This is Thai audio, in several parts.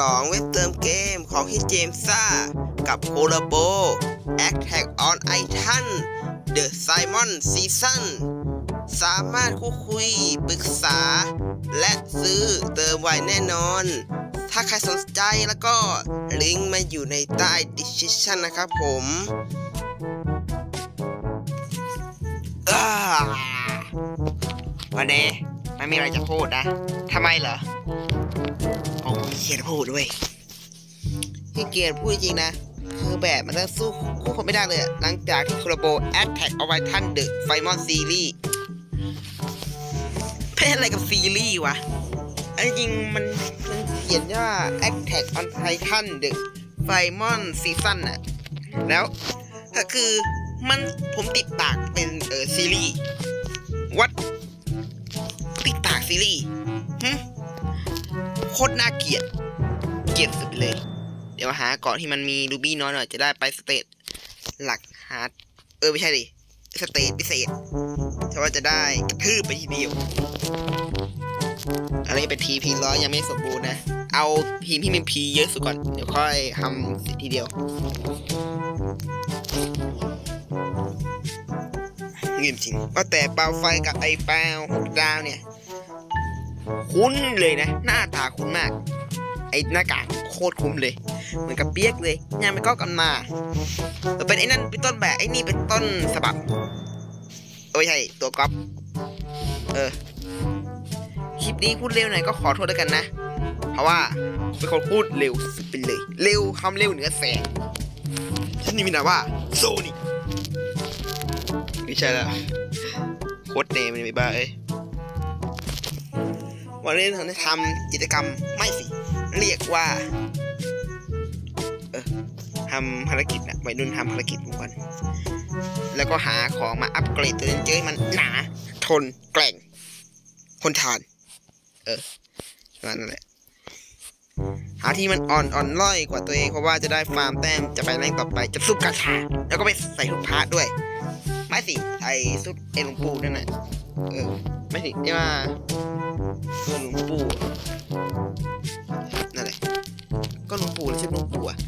ลองเว็บเติมเกมของฮิเจมซ่า กับโคลาโบ Attack on Titan The Simon Season สามารถคู่คุย ปรึกษา และซื้อเติมไวแน่นอน ถ้าใครสนใจแล้วก็ลิงก์มาอยู่ในใต้ description นะครับผมวันนี้ไม่มีอะไรจะพูดนะ ทำไมเหรอ โอ้เขียนพูดด้วยที่เกียรพูดจริงนะ คือแบบมันต้องสู้คู่คนไม่ได้เลยหลังจากที่โคลาโบ Attack on Titan The Final Series เป็นอะไรกับซีรีส์วะอันจริงมันมันเขียนว่า Attack on Titan The Final Season น่ะแล้วก็คือมันผมติดปากเป็นเออซีรีส์วัดติดปากซีรีส์หึ ตรน่าเกลียด เกลียดสุดเลย เดี๋ยวหาเกาะที่มันมีรูบี้น้อยหน่อยจะได้ไปสเตจหลักฮาร์ดเออไม่ใช่ดิสเตจพิเศษแต่ว่าจะได้กระทืบไปทีเดียวอันนี้เป็นทีพีร้อยยังไม่สมบูรณ์นะ เอาทีมที่มีพีเยอะสุดก่อน เดี๋ยวค่อยทำสิทีเดียวเงียบจริงว่าแต่เปาไฟกับไอ้เปาหกดาวเนี่ย คุ้นเลยนะ หน้าตาคุ้นมาก ไอ้หน้ากากโคตรคุ้มเลย เหมือนกับเปียกเลยงามันก็กันมาเป็นไอ้นั่นเป็นต้นแบบไอ้นี่เป็นต้นฉบับเออไม่ใช่ตัวก๊อปเออคลิปนี้พูดเร็วหน่อยก็ขอโทษด้วยกันนะ เพราะว่าเป็นคนพูดเร็วสุดไปเลย เร็วคำเร็วเหนือแสงฉันนี่มีนามว่าโซนิไม่ใช่ละโคตรเนมเลยบ้าเอ้ย วันนี้เราจะทำกิจกรรมไม่สิ เรียกว่า เออทำภารกิจนะวัยรุ่นทำภารกิจทุกวันแล้วก็หาของมาอัปเกรดตัวเองเจอมันหนา ทนแกร่งทนทาน เออนั่นแหละหาที่มันอ่อนอ่อนล่อยกว่าตัวเองเพราะว่าจะได้ฟาร์มแต้มจะไปแรงต่อไปจะซุปกระชาแล้วก็ไปใส่ทุกพาร์ทด้วย ไม่สิไอซุปเอ็นหลวงปู่นั่นน่ะเออไม่สิที่ว่าหลวงปู่นั่นแหละก็หลวงปู่ชื่อหลวงปู่อะ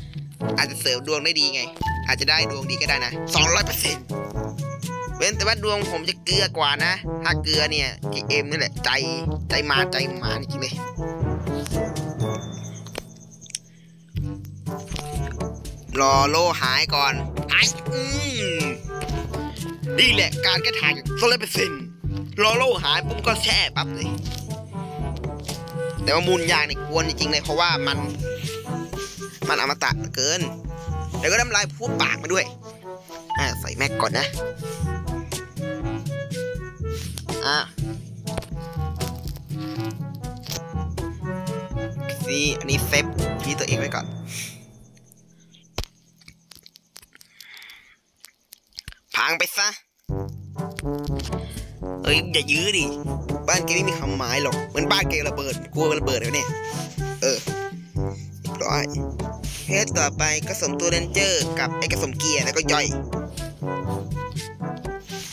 อาจจะเสริมดวงได้ดีไง อาจจะได้ดวงดีก็ได้นะสองร้อยเปอร์เซ็นต์เว้นแต่ว่าดวงผมจะเกลือกว่านะ ถ้าเกลือเนี่ยเอ็มนี่แหละใจใจมาใจมาจริงเลยรอโลหายก่อนหายอืม นี่แหละการแก้ทางโซลเปอร์เซ็นต์รอโลหายปุ๊บก็แช่ปั๊บเลย แต่ว่ามูลยางเนี่ยกวนจริงๆเลยเพราะว่ามัน มันอมตะเกิน แล้วก็น้ำลายพูดปากมาด้วย อ่าใส่แม็กก่อนนะ อะสิอันนี้เซฟที่ตัวเองไว้ก่อน พังไปซะ เอ้ยอย่ายื้อดิ บ้านแกไม่มีคำหมายหรอก เหมือนบ้านแกระเบิด กลัวระเบิดเลยเนี่ย เออร้อยเพจต่อไปก็สมตัวเรนเจอร์กับไอ้กระสมเกียร์แล้วก็ย่อย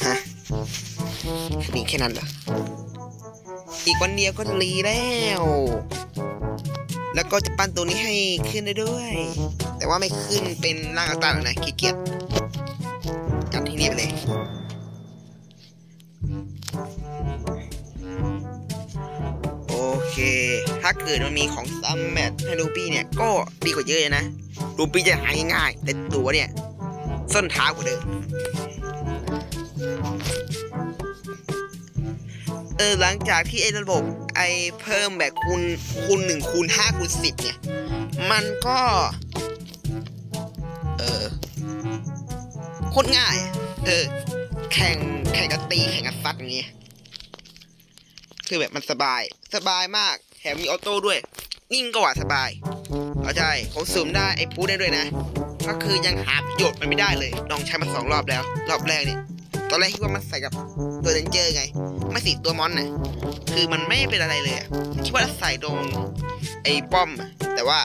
ฮะ มีแค่นั้นเหรอ อีกวันเดียวก็รีแล้ว แล้วก็จะปั้นตัวนี้ให้ขึ้นได้ด้วย แต่ว่าไม่ขึ้นเป็นร่างอัลตร้าหรอกนะขี้เกียจจัด นี่ไปเลยโอเค ถ้าเกิดมันมีของซัมแมทให้ลูปี้เนี่ย ก็ดีกว่าเยอะเลยนะลูปี้จะหาง่ายๆ แต่ตัวเนี่ยส้นเท้ากว่าเดิมเออหลังจากที่ไอ้ระบบไอ้เพิ่มแบบคูณคูณหนึ่งคูณห้าคูณสิบเนี่ย มันก็ เออโคตรง่าย เออ แข่งแข่งกับตีแข่งกับซัดอย่างงี้ คือแบบมันสบาย สบายมาก แถมมีออโต้ด้วย นิ่งก็ว่าสบายเอาใจผมซูมได้ไอ้พูดได้ด้วยนะ ก็คือยังหาประโยชน์มันไม่ได้เลย ลองใช้มาสองรอบแล้ว รอบแรกเนี่ยตอนแรกคิดว่ามันใส่กับตัวเรนเจอร์ไง ไม่สิตัวมอนน่ะคือมันไม่เป็นอะไรเลยคิดว่าใส่โดนไอ้ป้อม แต่ว่า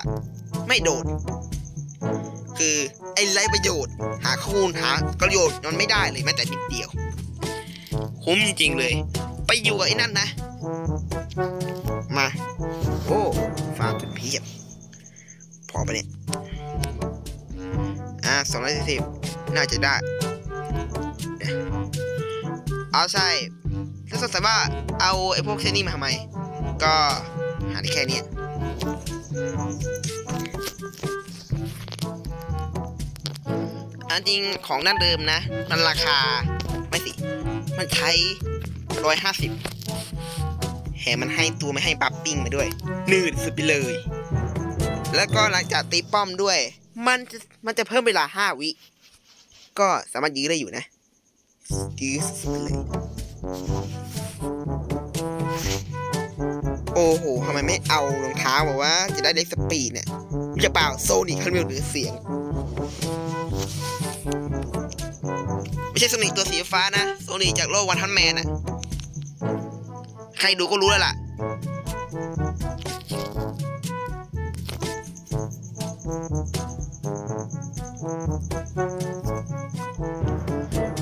ไม่โดน คือไอ้ไรประโยชน์ หาข้อมูลหาประโยชน์มันไม่ได้เลยแม้แต่นิดเดียว คุ้มจริงๆเลย ไปอยู่กับไอ้นั่นนะ มา โอ้ฟาร์มจนเพียบ พอปะเนี่ย อ่าสองร้อยสิบน่าจะได้ เอาใช่ถ้าสงสัยว่าเอาไอ้พวกเส้นนี้มาทำไม ก็หาได้แค่นี้ ยอันจริงของด้านเดิมนะ มันราคาไม่สิ มันใช้ร้อยห้าสิบแถมมันให้ตัวไม่ให้บัฟปิ้งมาด้วยนืดสุดไปเลย แล้วก็หลังจากตีป้อมด้วย มันจะมันจะเพิ่มเวลาห้าวิ ก็สามารถยื้อได้อยู่นะยื้อสุดเลย โอ้โหทำไมไม่เอารองเท้าบอกว่าจะได้เล็กสปีดเนี่ยจะเปล่าโซนิคคันเวลหรือเสียง ไม่ใช่โซนิคตัวสีฟ้านะโซนิคจากโลกวันทันแมนอะใครดูก็รู้แล้วล่ะ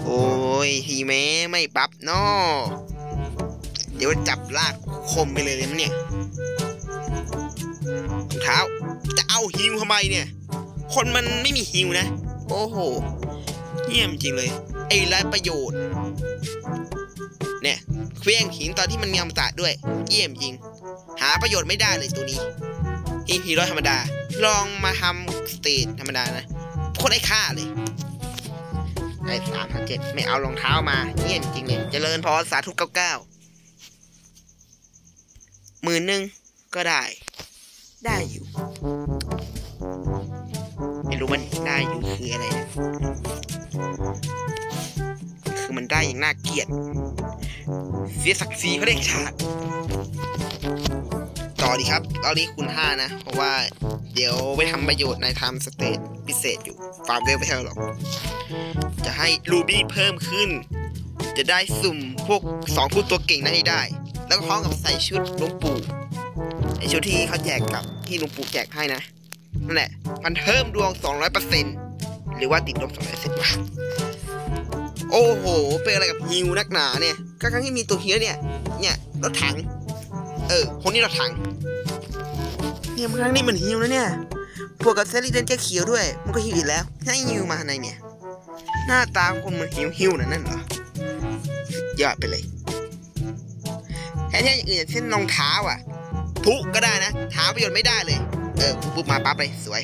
โอ้ยฮีแม่ไม่ปั๊บนอเดี๋ยวจับลากคมไปเลยนะเนี่ยรองเท้าจะเอาฮิวทำไมเนี่ย คนมันไม่มีฮิวนะ โอ้โห เยี่ยมจริงเลย ไอ้ไรประโยชน์ เนี่ยเคลี้ยงหินตอนที่มันมีอมตะด้วย เยี่ยมจริง หาประโยชน์ไม่ได้เลยตัวนี้ฮีฮีร้อยธรรมดา ลองมาทำสเตจธรรมดานะโคตรไอ้ค่าเลยได้สามพันเจ็ดไม่เอารองเท้ามาเยี่ยมจริงเลยเจริญพรสาธุเก้าเก้าหมื่นหนึ่งก็ได้ ได้อยู่ ไม่รู้มันได้อยู่คืออะไรนะ คือมันได้อย่างน่าเกลียด เสียศักดิ์ศรีเขาเรียกชาติ ต่อดีครับตอนนี้คุณห้านะ เพราะว่าเดี๋ยวไปทำประโยชน์ในทำสเตจพิเศษอยู่ ฟาร์มเวลไม่ใช่หรอก จะให้รูบี้เพิ่มขึ้น จะได้สุ่มพวกสองผู้ตัวเก่งนั้นให้ได้ แล้วก็พร้อมกับใส่ชุดลวงปู่ไอชุดที่เขาแจกกับที่ลวงปู่แจกให้นะนั่นแหละมันเพิ่มดวง 200%หรือว่าติดลบ200%วะ โอ้โห เป็นอะไรกับฮิวนักหนาเนี่ยครั้งที่มีตัวเฮียเนี่ย เนี่ยรถถัง เออ คนนี้รถถัง เนี่ยครั้งนี้มันฮิวนะเนี่ยบวกกับเซรีเดนเจ๊เขียวด้วย มันก็ฮิวอีกแล้วให้ฮิวมาทำไมเนี่ย หน้าตาคนมันหิวหิวๆนะนั่นเหรอยอดไปเลยแค่ที่อย่างอื่นเช่นรองเท้าอะพุก็ได้นะหาประโยชน์ไม่ได้เลย เออปุ๊บมาปั๊บเลยสวย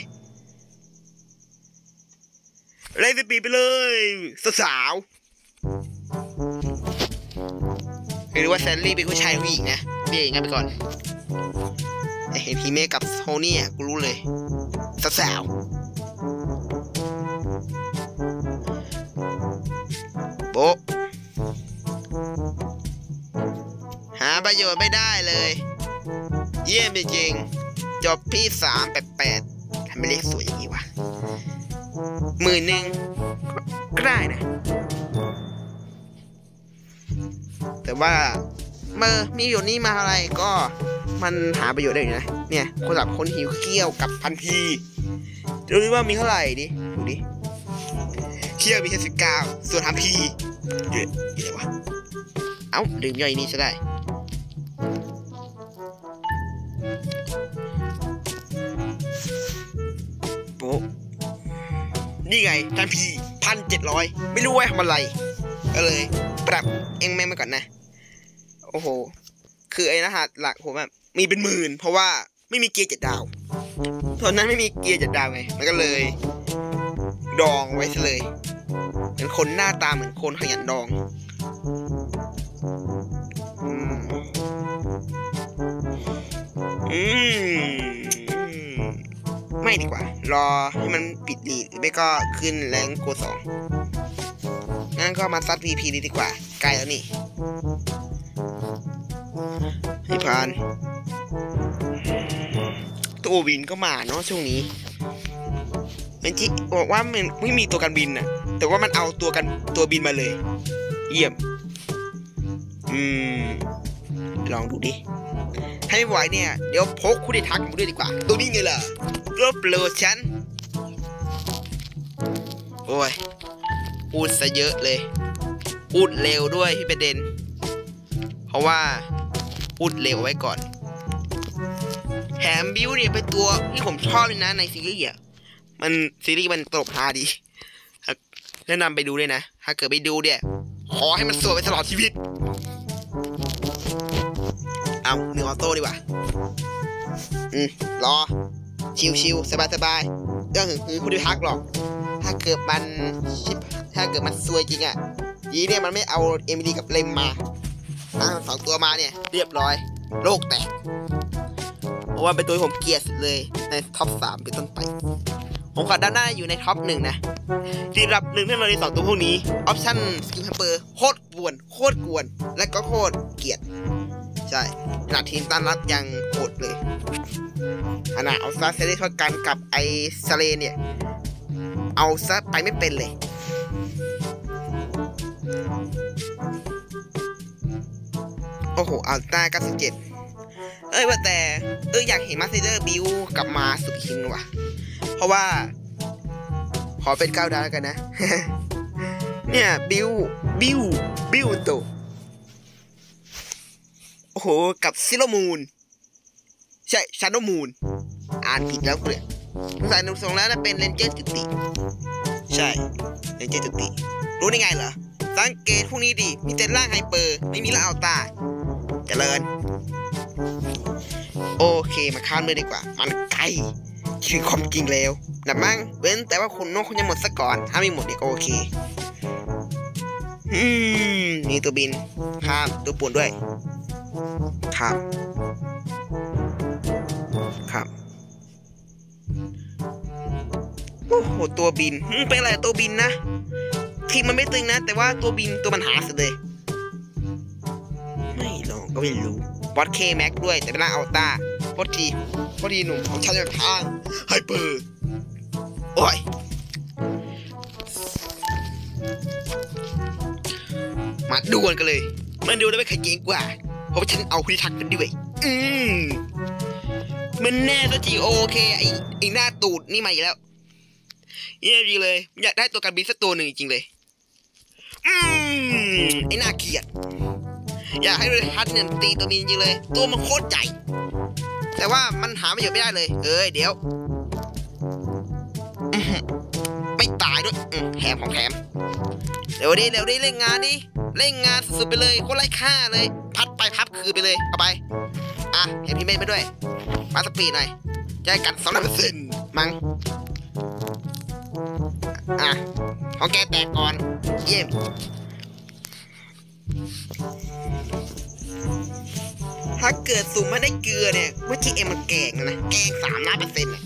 เลยสปีไปเลยสาว ไม่รู้ว่าแซนลี่เป็นผู้ชายหรือผู้หญิงนะเรียกอย่างนั้นไปก่อนเห็นพีเมกับโทนี่อะกูรู้เลยสาวโบ๊ะหาประโยชน์ไม่ได้เลย เยี่ยมจริงจบพี่สามแปดแปดทำไมเลขสวยอย่างนี้วะหมื่นหนึ่งก็ได้นะ แต่ว่าเมื่อมีประโยชน์นี้มาอะไรก็มันหาประโยชน์ได้อยู่นะ เนี่ยคนสำหรับคนหิวเกี้ยวกับพันทีจะรู้ว่ามีเท่าไหร่ดิดูดิเคี่ยวมีแค่สิบเก้าส่วนทำพีเยอะอยู่ไหนวะเอ้าลืมย่อยนี่ซะได้โป๊นี่ไงทันพีพันเจ็ดร้อยไม่รู้ว่าทำอะไร ก็เลย ปรับเองแม่งมาก่อนนะ โอ้โห คือไอ้รหัสหลักผมแบบมีเป็นหมื่น เพราะว่าไม่มีเกียร์เจ็ดดาวตอนนั้นไม่มีเกียร์เจ็ดดาวไง มันก็เลย ดองไว้ซะเลยเป็นคนหน้าตาเหมือนคนขยันดองอืมอืมไม่ดีกว่า รอให้มันปิดลีดหรือไม่ก็ขึ้นแรงโกสองงั้นก็มาซัด VP ดีดีกว่าใกลแล้วนี่ ให้ผ่าน ตัววินก็มาเนาะช่วงนี้เป็นที่บอกว่ามันไม่มีตัวกันบินนะแต่ว่ามันเอาตัวกันตัวบินมาเลย เยี่ยม อืม ลองดูดิ ให้ไหวเนี่ย เดี๋ยวพกคุณได้ทักมาด้วยดีกว่า ตัวนี้ไงล่ะรบโลชัน โอ้ยพูดซะเยอะเลยพูดเร็วด้วยพี่ประเด็น เพราะว่า พูดเร็วไว้ก่อนแถมบิวเนี่ยเป็นตัวที่ผมชอบเลยนะในซีรีส์อะมันซีรีส์มันตลกฮาดีแนะนำไปดูเลยนะ ถ้าเกิดไปดูเนี่ยขอให้มันสวยไปตลอดชีวิต เอาหนึ่งออโต้ดีกว่า อืม รอ ชิวๆสบายๆเรื่องหือคุณไม่พักหรอก ถ้าเกิดมันชิบถ้าเกิดมันซวยจริงอะยีเนี่ยมันไม่เอาเอ็มดีกับเลมมา ตั้งสองตัวมาเนี่ย เรียบร้อย โลกแตก เพราะว่าเป็นตัวที่ผมเกลียดสุดเลยในท็อปสามเป็นต้นไป ผมขอด้านหน้าอยู่ในท็อปหนึ่งนะที่รับหนึ่งแน่นอนในสองตัวพวกนี้ ออปชั่นสกิลแฮมเปอร์โคตรกวน โคตรกวน และก็โคตรเกลียด ใช่ขนาดทีมต้านรับยังโหดเลยขนาดเอาซาเซเรีทอดกันกับไอซาเลเนี่ย เอาซะไปไม่เป็นเลย โอ้โหอัลต้า97เอ้ยว่าแต่เอออยากเห็นมาสเตอร์บิวกลับมาสุดคิงว่ะ เพราะว่า ขอเป็นก้าวดาวแล้วกันนะ เนี่ยบิวบิวบิวโตโอ้โห กับซิโลมูนใช่ชาโนมูนอ่านผิดแล้วเลยสงสัยหนุ่มทรงแล้วนะเป็นเลนเจอร์จุติ ใช่เลนเจอร์จุติ รู้ได้ไงเหรอสังเกตพวกนี้ดิมีแต่ร่างไฮเปอร์ ไม่มีร่างอัลตา เจริญ โอเคมาข้ามเลยดีกว่า มันไกลคือความจริงแล้วนะมั้งเว้นแต่ว่าคุณนกคุณจะหมดซะก่อน ถ้าไม่หมดเนี่ยก็โอเคอืมมีตัวบินข้ามตัวป่วนด้วยข้ามข้ามโอ้โหตัวบินอืมเป็นอะไรตัวบินนะทีมมันไม่ตึงนะ แต่ว่าตัวบินตัวมันหาสุดเลย ก็ไม่รู้บอสเคแม็กด้วยแต่เป็นร่างอัลต้าโทษทีโทษทีหนุ่มของฉันจะทางไฮเปอร์โอ้ยมาดวลกันเลย มันดูได้ไม่ใครเก่งกว่า เพราะว่าฉันเอาพิทักษ์กันด้วย อืมมันแน่สักทีโอเคไอไอหน้าตูดนี่มาอีกแล้วเยี่ยดีเลย อยากได้ตัวการบินสักตัวหนึ่งจริงเลย อืมไอหน้าเกียด อยากให้เรฮัทเนี่ยตีตัวมีจริงเลย ตัวมันโคตรใหญ่ แต่ว่ามันหาประโยชน์ไม่ได้เลย เอ้ยเดี๋ยว ไม่ตายด้วยแถมของแถมเดี๋ยวดิเดี๋ยวดิเล่นงานดิเล่นงานสุดๆไปเลยโคตรไร้ค่าเลย พัดไปพับคืนไปเลยเอาไปอะเห็นพี่เมฆไปด้วยมาสปีดหน่อยจะให้กันสองร้อยเปอร์เซ็นต์มั้งอะของแกแตกก่อน เยี่ยม ถ้าเกิดสุ่มไม่ได้เกลือเนี่ยเมื่อกี้เอ็มมันแกงนะ แกงสามล้านเปอร์เซ็นต์อะ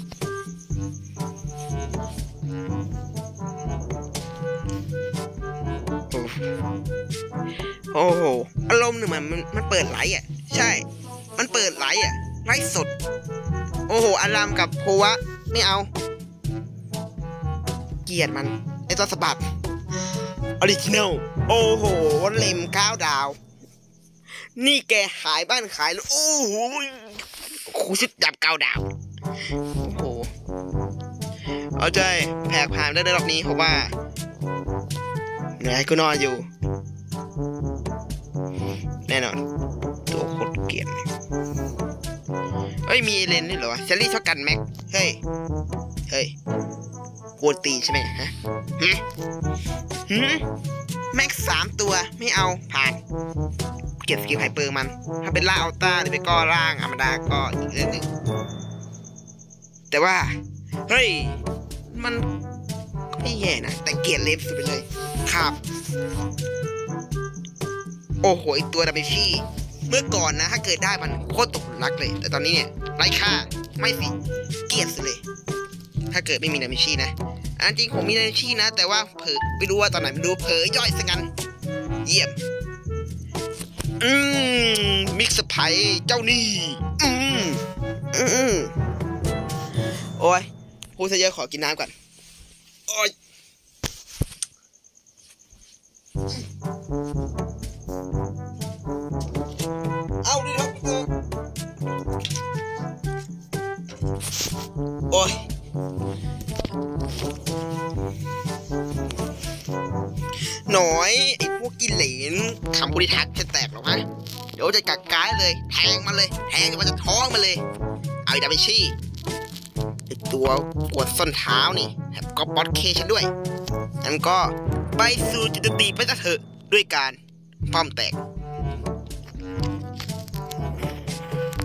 โอ้โห อารมณ์หนึ่งมันมันมันเปิดไลท์อะ ใช่ มันเปิดไลท์อะ ไลท์สด โอ้โห อารามกับโพวะ ไม่เอา เกลียดมัน ไอตัวสะบัดออริจินัล โอ้โหเลมเก้าดาว นี่แกขายบ้านขายแล้วโอ้โหคูชุดดับเกาดาว โอ้โห เอาใจแผกผ่านได้ในรอบนี้เพราะว่าเหนื่อยก็นอนอยู่ แน่นอน ตัวโคตรเกลียดเฮ้ย มีเอเลนนี่เหรอวะเซลลี่ชอบกันแม็ก เฮ้ย เฮ้ยกวนตีใช่ไหมฮะหืมหืมแม็กสามตัวไม่เอาผ่าน เก็บสกิลไฮเปอร์มัน ถ้าเป็นล่าอัลต้าหรือเป็นก็ล่างธรรมดาก็อีกเรื่องหนึ่งแต่ว่า เฮ้ย มันไม่แย่นะ แต่เกลียดเล็บสุดไปเลย ครับ โอ้โหไอตัวดับเบิลชี่เมื่อก่อนนะ ถ้าเกิดได้มันโคตรตกหลักเลย แต่ตอนนี้เนี่ยไร้ค่าไม่สิ เกลียดสุดเลย ถ้าเกิดไม่มีดับเบิลชี่นะอันจริงผมมีดับเบิลชี่นะ แต่ว่าเผลอไม่รู้ว่าตอนไหนไม่รู้เผลอย่อยซะงั้นเยี่ยม อืมมิกซ์ไพเจ้านี่ อืมอืมโอ้ยพูดซะเยอะขอกินน้ำก่อน โอ้ยเอาดิครับโอ้ย พวกกินเหลนคำบริทักจะแตกหรอกฮะเดี๋ยวจะกักกายเลย แทงมันเลย แทงจนมันจะท้องมันเลยอเอาไอ้ดาวินชีไอตัวปวดส้นเท้านี่แถมก็บอสเคฉันด้วยงั้นก็ไปสู่จุดตีไปซะเถอะด้วยการป้อมแตก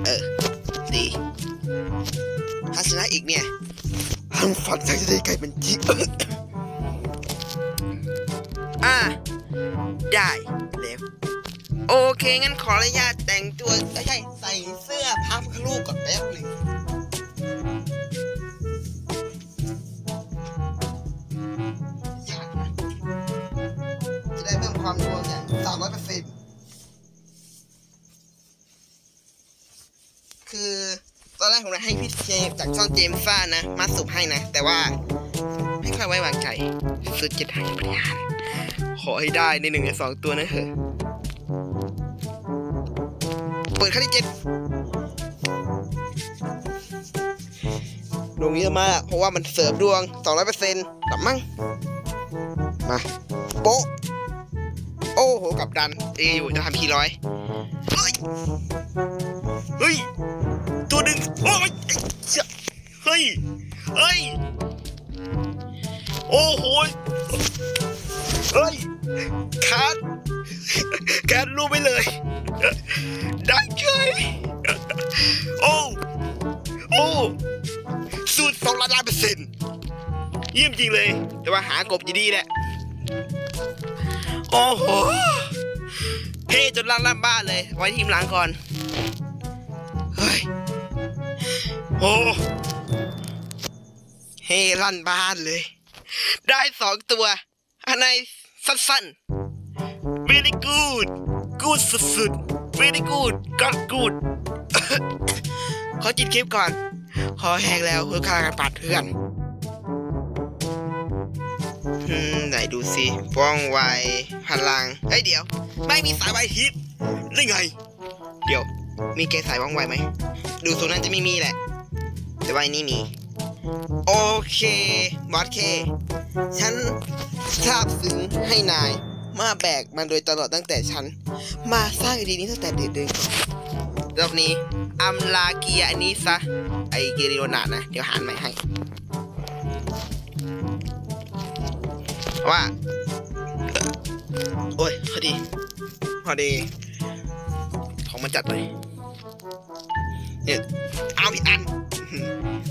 เออดีถ้าชนะอีกเนี่ยหันฝันใจจะได้ไกลเป็นจริงอ่า ได้แล้วโอเค งั้นขออนุญาตแต่งตัวไม่ใช่ใส่เสื้อพับลูกก่อนแป๊บหนึ่งจะได้เพิ่มความนัวเนี่ยสามร้อยเปอร์เซ็นต์คือตอนแรกผมให้พี่เจมจากช่องเจมส์ซ่านะ มาสุบให้นะ แต่ว่าไม่ค่อยไว้วางใจ สุดจะทางบริหารข อให้ได้ในหนึ่งในสองตัวนะเถอะเปิดขั้นที่เจ็ดดวงเยอะมากเพราะว่ามันเสริมดวง 200%หลับมั้ง มา โป๊ะ โอ้โหกับดัน เออยู่จะทำทีร้อยเฮ้ย เฮ้ย ตัวดึง โอ้ยเฮ้ย เฮ้ย โอ้โห เฮ้ยคัดคัดรูปไปเลย ได้เฉยโอ้ โอ้ สูตรสองล้านล้านเปอร์เซ็นต์เยี่ยมจริงเลย แต่ว่าหากบดีๆแหละ โอ้โหเฮ้จนล่างล่างบ้านเลย ไว้ทีมหลังก่อน เฮ้ย โอ้เฮ้ลั่นบ้านเลย ได้สองตัว อันไหนสั้นๆ very good good สุดๆ very good got good ขอจิตคลิปก่อนขอแหกแล้วเพื่อฆ่ากันปัดเพื่อนอืมไหนดูสิว่องไวพลังเอ้ยเดี๋ยว ไม่มีสายไวทิพย์ได้ไง เดี๋ยว มีเกสายว่องไวไหม ดูสูงนั้นจะไม่มีแหละ แต่ว่านนี้มี โอเคบอสเค ฉันทราบซึ้งให้นาย มาแบกมันโดยตลอดตั้งแต่ฉัน มาสร้างดีนี้ตั้งแต่เด็กๆรอบนี้อัมลาเกียอันนี้ซะ ไอเกริโอนานะ เดี๋ยวหาใหม่ให้ ว่า โอ้ย พอดี พอดี ของมันจัดเลยเนี่ยเอาพี่อัน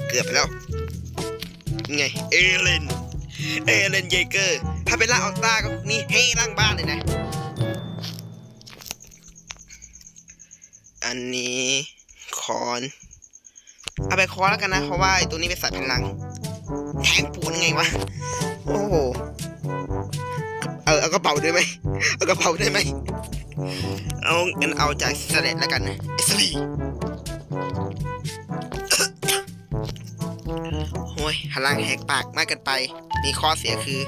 เกือบไปแล้วไงเอเลนเอเลนเยเกอร์ ถ้าเป็นล่างออกตาก็นี่เฮ้ล่างบ้านเลยนะ อันนี้คอนเอาไปคอนแล้วกันนะ เพราะว่าไอตัวนี้เป็นสัตว์พลัง แทงปูนไงวะ โอ้โหเออเอากระเป๋าด้วยไหมเอากระเป๋าได้ไหมเอางั้นเอาจากสเลดแล้วกันนะสลี พลังแหกปากมากเกินไป มีข้อเสียคือ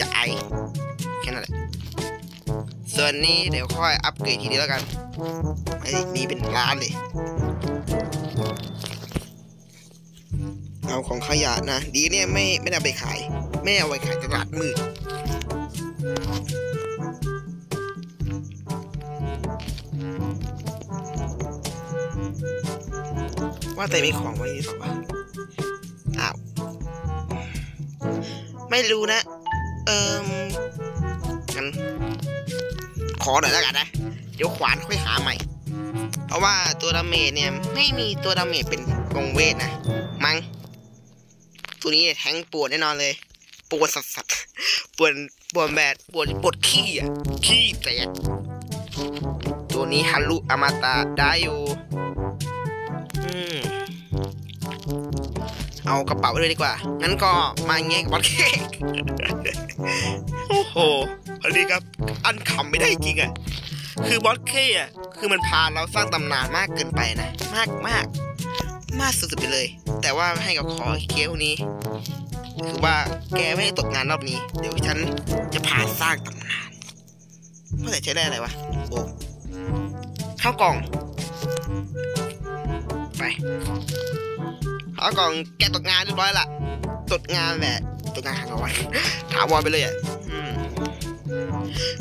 จะไอแค่นั้นแหละ ส่วนนี้เดี๋ยวค่อยอัปเกรดทีเดียวแล้วกันไอ้มีเป็นล้านเลย เอาของขยะนะ ดีเนี่ยไม่ไม่ได้เอาไปขาย ไม่เอาไปขายตลาดมืดว่าแต่มีของไว้หรือเปล่า ไม่รู้นะ เอิมงั้นขอหน่อยแล้วกันนะ เดี๋ยวขวานค่อยหาใหม่ เพราะว่าตัวดาเมจเนี่ย ไม่มีตัวดาเมจเป็นวงเวทนะ มัง้งตัวนี้เนี่ยแทงปวดแน่นอนเลย ปวดสัสๆปวดปวดแบบปวดปวดขี้อะ ขี้แตกตัวนี้ฮัลลุอมาตะได้อยู่ อืม เอากระเป๋าไปเลยดีกว่า งั้นก็มาแงะกับบอสเค้กโอ้โหอันนี้ครับ อันขำไม่ได้จริงอะคือบอสเค้อะคือมันพาเราสร้างตำนานมากเกินไปนะ มากมากมากสุดๆไปเลย แต่ว่าให้กับขอเคี้ยวนี้คือว่าแกไม่ได้ตกงานรอบนี้ เดี๋ยวฉันจะพาสร้างตำนานเมื่อไหร่จะได้อะไรวะโอ้ข้าวกล่อง ไป เอากล่องแกตกงานเรียบร้อยละตกงานแหละตกงานหาวันถาวรไปเลยอะอืม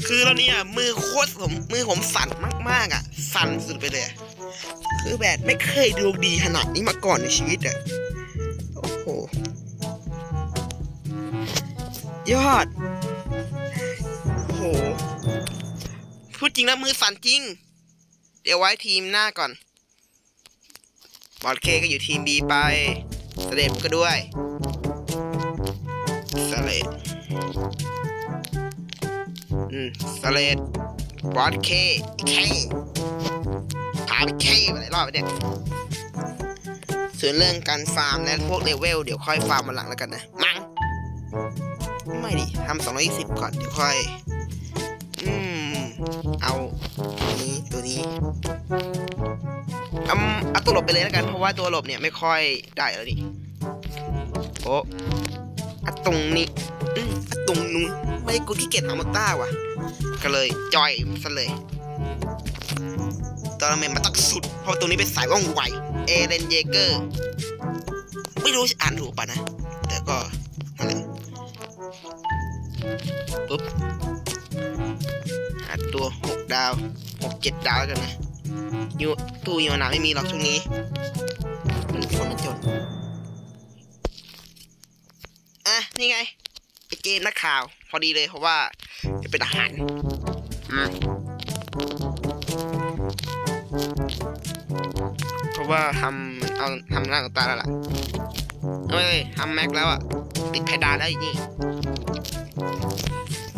คือตอนนี้อะมือโคตรผมมือผมสั่นมากๆอะ สั่นสุดไปเลยคือแบบไม่เคยดวงดีขนาดนี้มาก่อนในชีวิตอะโอ้โหยอดโอ้โหพูดจริงนะมือสั่นจริง เดี๋ยวไว้ทีมหน้าก่อน บอลเคก็อยู่ทีมบีไปสเลดก็ด้วยสเลดอืมสเลดบอลเคเคพาไปเคไปหลายรอบไปเนี่ยส่วนเรื่องการฟาร์มและพวกเลเวลเดี๋ยวค่อยฟาร์มมาหลังแล้วกันนะ มั้งไม่ดิทำสองร้อยยี่สิบก่อนเดี๋ยวค่อย เอาตัวนี้ตัวนี้เอาเอาตัวหลบไปเลยแล้วกันเพราะว่าตัวหลบเนี่ยไม่ค่อยได้แล้วนี่โอ้อะตรงนี้อืมอะตรงนู้นไม่กูขี้เกียจเอามาต้าว่ะ ก็เลยจอยซะเลยตอนเมนมาตักสุด เพราะตัวนี้เป็นสายว่องไวเอเรนเยเกอร์ไม่รู้อ่านถูกป่ะนะ แต่ก็นั่นแหละปุ๊บ ตัวหกดาวหกเจ็ดดาวแล้วกันนะยูตู้ยูนาไม่มีหรอกช่วงนี้มันคนมันจนอะนี่ไงไอเจนนักข่าว พอดีเลยเพราะว่าจะเป็นอาหารอืมเพราะว่าทำเอาทำหน้าตาแล้วล่ะเอ้ยทำแม็กแล้วอะติดเพดานแล้วอีกนี่อี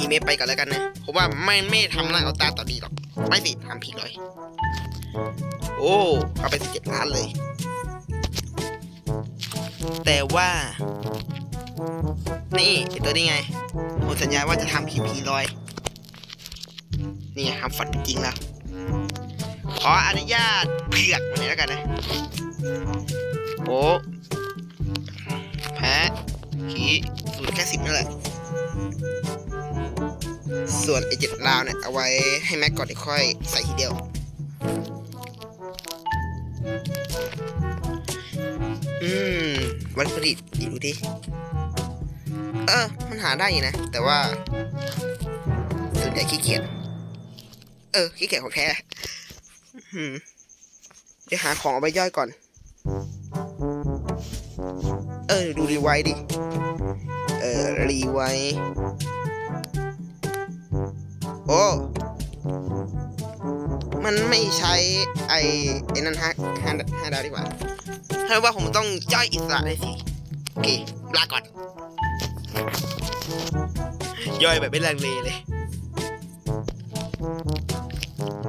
เมลไปก่อนแล้วกันนะเพราะว่าไม่ไม่ทำหน้าต่อตาต่อดีหรอก ไม่สิทำผิดเลย โอ้เอาไปสิบเจ็ดล้านเลย แต่ว่า นี่ตัวนี้ไงผมสัญญาว่าจะทำพีพีลอย นี่ไงทำฝันเป็นจริงแล้วขออนุญาตเผือกมาเลยแล้วกันนะ โอ้แพ้ขีศูนย์แค่สิบนั่นแหละ ส่วนไอ้เจ็ดลาวเนี่ยเอาไว้ให้แม็กก่อนเดี๋ยวค่อยใส่ทีเดียว อืมวันผลิตดีดูดิ เออ มันหาได้อยู่นะ แต่ว่าส่วนใหญ่ขี้เกียจ เออ ขี้เกียจของแท้อืมเดี๋ยวหาของเอาไปย่อยก่อน เออ ดูรีไวล์ดิ เออ รีไวล์ โอ้ มันไม่ใช้ไอ้ไอ้นั่นฮะห้าห้าดาวดีกว่าถ้าว่าผมต้องย่อยอิสระเลยสิ โอเค ลาก่อน ย่อยแบบไม่ลังเลเลย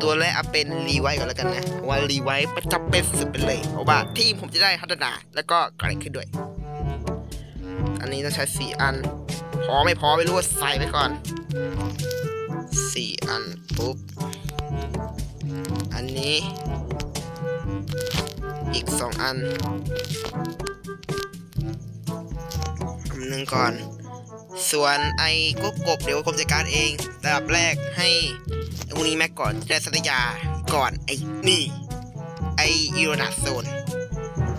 ตัวแรกเอาเป็นรีไวล์ก่อนแล้วกันนะเพราะว่ารีไวล์ประจำเป็นสุดไปเลย เพราะว่าทีมผมจะได้พัฒนา แล้วก็กระไรขึ้นด้วย อันนี้ต้องใช้สี่อัน พอไม่พอไม่รู้ว่าใส่ไปก่อน สี่อันปุ๊บ อันนี้ อีกสองอันอันหนึ่งก่อน ส่วนไอ้กุ๊กกบเดี๋ยวผมจัดการเองระดับแรกให้อ้พวกนี้แม็กก่อนได้สัตยาก่อนไอ้นี่ ไอ้ยูโรนาโซน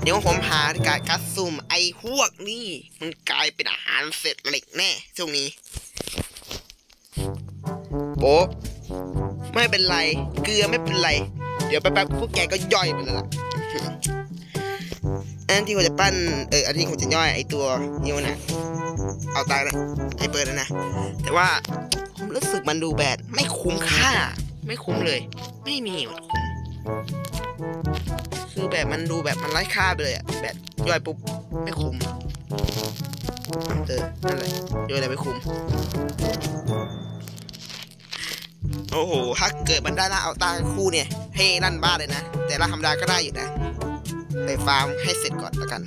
เดี๋ยวผมหาการกัดซุ่มไอ้พวกนี่มันกลายเป็นอาหารเสร็จเหล็กแน่ช่วงนี้ โป๊ะไม่เป็นไร เกลือไม่เป็นไร เดี๋ยวแป๊บๆพวกแกก็ย่อยไปแล้วล่ะอันที่ผมจะปั้น เออ อันที่ผมจะย่อยไอตัวนี้วะนะเอาตายนะไอเปิดแล้วนะ แต่ว่าผมรู้สึกมันดูแบบไม่คุ้มค่า ไม่คุ้มเลย ไม่มีวันคุ้มคือแบบมันดูแบบมันไร้ค่าไปเลยอะแบบย่อยปุ๊บไม่คุ้มเออนั่นแหละย่อยอะไรไม่คุ้ม โอ้โหถ้าเกิดมันได้ละเอาตาคู่เนี่ยให้ลั่นบ้าเลยนะ แต่ละธรรมดาก็ได้อยู่นะ ไปฟาร์มให้เสร็จก่อนแล้วกัน